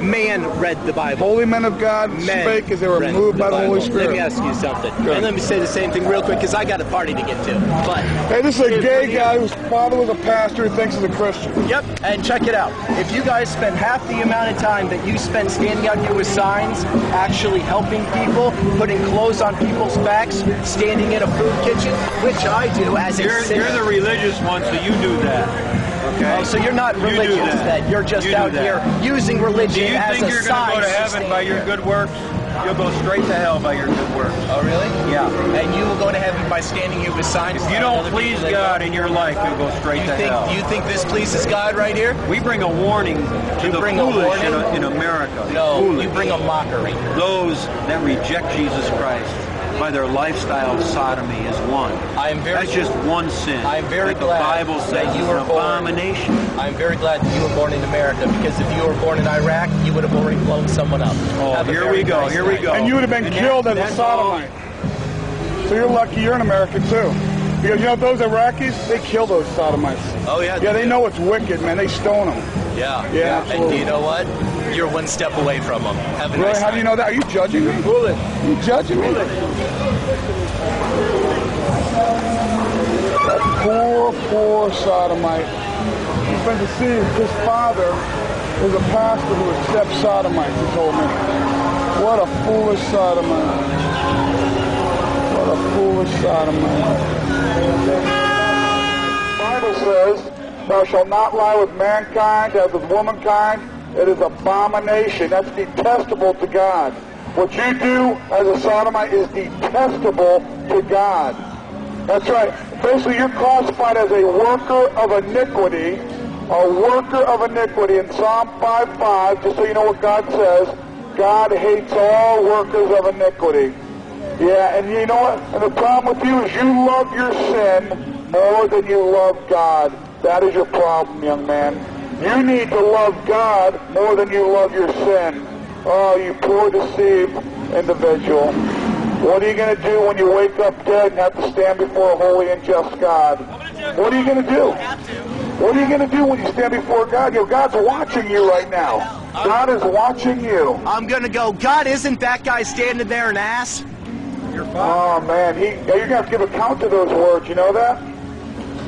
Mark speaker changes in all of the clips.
Speaker 1: Man read the Bible.
Speaker 2: Holy men of God
Speaker 1: Men
Speaker 2: spake as they were
Speaker 1: read
Speaker 2: moved by the
Speaker 1: Bible.
Speaker 2: Holy
Speaker 1: Let me ask you something. And let me say the same thing real quick because I got a party to get to. But
Speaker 2: Hey, this is a gay guy whose father was a pastor who thinks he's a Christian.
Speaker 1: Yep, and check it out. If you guys spend half the amount of time that you spend standing out here with signs, actually helping people, putting clothes on people's backs, standing in a food kitchen, which I do as a
Speaker 3: You're,
Speaker 1: sinner.
Speaker 3: you're the religious one, so you do that. Okay?
Speaker 1: Oh, so you're not
Speaker 3: You
Speaker 1: religious
Speaker 3: that.
Speaker 1: then. You're just
Speaker 3: You
Speaker 1: out here using religion as a side.
Speaker 3: Do you think you're going to go to heaven
Speaker 1: stand
Speaker 3: by your good works? You'll go straight to hell by your good works.
Speaker 1: Oh, really?
Speaker 3: Yeah.
Speaker 1: And you will go to heaven by standing here with signs.
Speaker 3: If you don't please God in your life, you'll go straight
Speaker 1: you
Speaker 3: to
Speaker 1: think
Speaker 3: hell.
Speaker 1: you think this pleases God right here?
Speaker 3: we bring a warning to
Speaker 1: You
Speaker 3: the
Speaker 1: bring a
Speaker 3: foolish in,
Speaker 1: warning?
Speaker 3: in America.
Speaker 1: No,
Speaker 3: foolish.
Speaker 1: you bring a mockery.
Speaker 3: Those that reject Jesus Christ by their lifestyle of sodomy is one.
Speaker 1: I am very
Speaker 3: That's just one sin.
Speaker 1: I am very
Speaker 3: that the
Speaker 1: glad
Speaker 3: Bible says
Speaker 1: that you
Speaker 3: is
Speaker 1: were
Speaker 3: an
Speaker 1: born-
Speaker 3: abomination.
Speaker 1: I'm very glad that you were born in America because if you were born in Iraq, you would have already blown someone up.
Speaker 3: Oh,
Speaker 1: Have
Speaker 3: here we go,
Speaker 1: nice
Speaker 3: here we go.
Speaker 2: And you would have been
Speaker 3: And
Speaker 2: killed
Speaker 3: that-
Speaker 2: as a
Speaker 3: that's all-
Speaker 2: sodomite. So you're lucky you're an American too. Because you know those Iraqis, they kill those sodomites.
Speaker 1: Oh yeah.
Speaker 2: Yeah, they
Speaker 1: do.
Speaker 2: know it's wicked, man. They stone them.
Speaker 1: Yeah.
Speaker 2: Yeah,
Speaker 1: And
Speaker 2: absolutely.
Speaker 1: do you know what? You're one step away from them. Have a
Speaker 2: Really?
Speaker 1: nice
Speaker 2: How do you know that? Are you judging me?
Speaker 1: Bullet.
Speaker 2: You judging me? That poor, poor sodomite. He's been deceived. His father is a pastor who accepts sodomites, he told me. What a foolish sodomite. What a foolish sodomite. The Bible says, Thou shalt not lie with mankind as with womankind. It is abomination. That's detestable to God. What you do as a sodomite is detestable to God. That's right. Basically, you're classified as a worker of iniquity, a worker of iniquity. In Psalm 5.5, just so you know what God says, God hates all workers of iniquity. Yeah, and you know what? And the problem with you is you love your sin more than you love God. That is your problem, young man. You need to love God more than you love your sin. Oh, you poor deceived individual. What are you going to do when you wake up dead and have to stand before a holy and just God? What are you going to do? What are you going to do when you stand before God? You know, God's watching you right now. God is watching you.
Speaker 1: I'm gonna go. God, isn't that guy standing there an ass?
Speaker 2: Oh man, he, you're gonna have to give account to those words. You know that?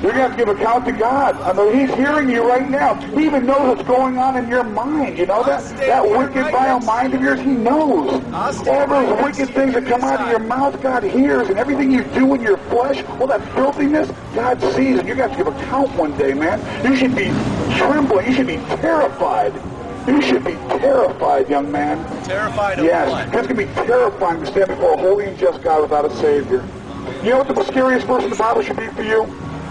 Speaker 2: You're gonna have to give account to God. I mean, He's hearing you right now. He even knows what's going on in your mind. You know that? That wicked, vile mind of yours. He knows. All those wicked things that come out of your mouth, God hears, and everything you do in your flesh, all that filthiness, God sees, and you're gonna have to give account one day, man. You should be trembling. You should be terrified. You should be terrified, young man.
Speaker 1: Terrified of
Speaker 2: Yes,
Speaker 1: what?
Speaker 2: it's going to be terrifying to stand before a holy and just God without a Savior. You know what the scariest verse in the Bible should be for you?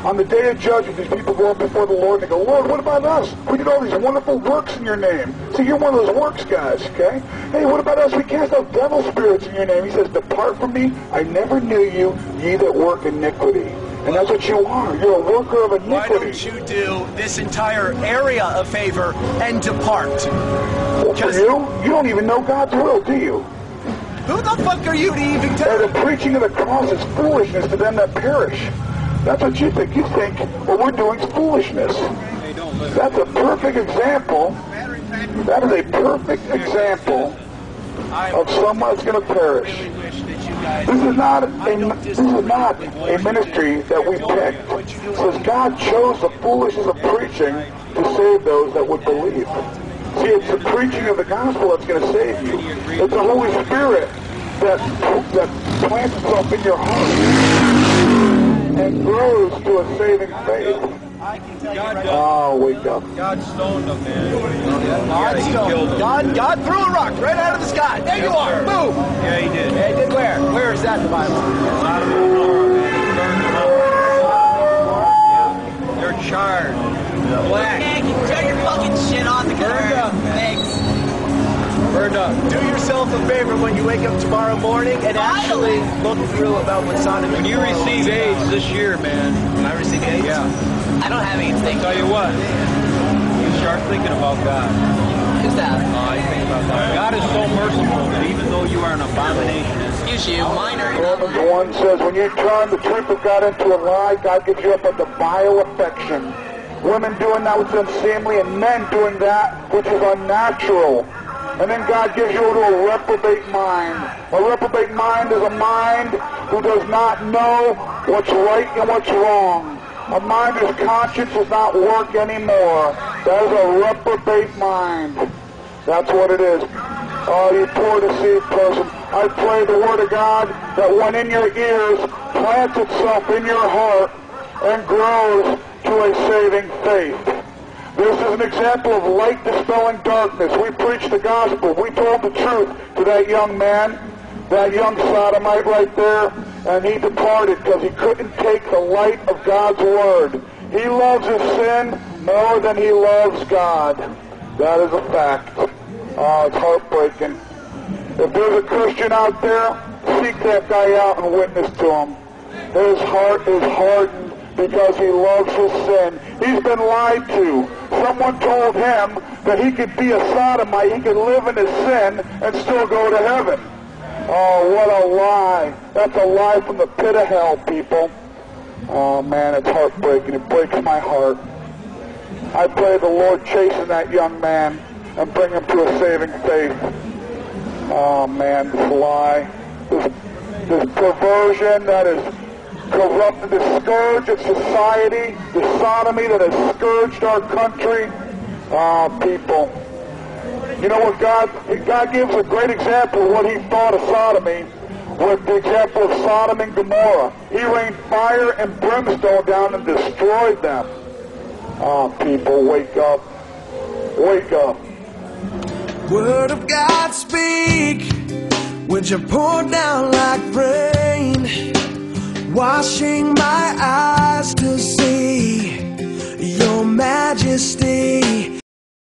Speaker 2: On the day of judgment, these people go up before the Lord and they go, Lord, what about us? We did all these wonderful works in your name. So you're one of those works guys, okay? Hey, what about us? We cast out devil spirits in your name. He says, depart from me. I never knew you, ye that work iniquity. And that's what you are. You're a worker of iniquity.
Speaker 1: Why don't you do this entire area a favor and depart?
Speaker 2: Well, for you, you don't even know God's will, do you?
Speaker 1: who the fuck are you to even tell?
Speaker 2: the preaching of the cross is foolishness to them that perish. That's what you think. You think what we're doing is foolishness. That's a perfect example. That is a perfect example of someone that's going to perish. This is not a, this is not a ministry that we picked. It says God chose the foolishness of preaching to save those that would believe. See, it's the preaching of the gospel that's going to save you. It's the Holy Spirit that that plants itself in your heart and grows to a saving faith.
Speaker 3: God,
Speaker 2: Oh, wake up.
Speaker 3: God stoned him, man.
Speaker 1: God,
Speaker 3: yeah, he
Speaker 1: stone.
Speaker 3: killed him.
Speaker 1: God, God threw a rock right out of the sky. There you are. Boom.
Speaker 3: Yeah, he did.
Speaker 1: Hey, did where? Where is that in the Bible? Yourself a favor when you wake up tomorrow morning and actually look through about what Sodom
Speaker 3: When you
Speaker 1: Gomorrah
Speaker 3: receive
Speaker 1: was
Speaker 3: AIDS this year, man, When
Speaker 1: I receive AIDS.
Speaker 3: yeah,
Speaker 4: I don't have anything.
Speaker 3: tell you what, you start thinking about God.
Speaker 4: Who's that?
Speaker 3: Oh, you think about God. God is so merciful that even though you are an abomination,
Speaker 4: Excuse you. Mine are
Speaker 2: Romans 1 says, when you turn the truth of God into a lie, God gives you up unto vile affection. women doing that which is unseemly, and men doing that which is unnatural. And then God gives you a reprobate mind. A reprobate mind is a mind who does not know what's right and what's wrong. A mind whose conscience does not work anymore. That is a reprobate mind. That's what it is. Oh, you poor deceived person. I pray the Word of God that when in your ears plants itself in your heart and grows to a saving faith. This is an example of light dispelling darkness. We preached the gospel. We told the truth to that young man, that young sodomite right there, and he departed because he couldn't take the light of God's word. He loves his sin more than he loves God. That is a fact. Oh, it's heartbreaking. If there's a Christian out there, seek that guy out and witness to him. His heart is hardened because he loves his sin. He's been lied to. Someone told him that he could be a sodomite, he could live in his sin and still go to heaven. Oh, what a lie. That's a lie from the pit of hell, people. Oh, man, it's heartbreaking. It breaks my heart. I pray the Lord chasten that young man and bring him to a saving faith. Oh, man, this lie, this, this perversion that is corrupted, the scourge of society, the sodomy that has scourged our country. Ah, people. You know what God, God gives a great example of what he thought of sodomy with the example of Sodom and Gomorrah. He rained fire and brimstone down and destroyed them. Ah, people, wake up. Wake up.
Speaker 5: Word of God speak, which you pour down like rain washing my eyes to see your majesty.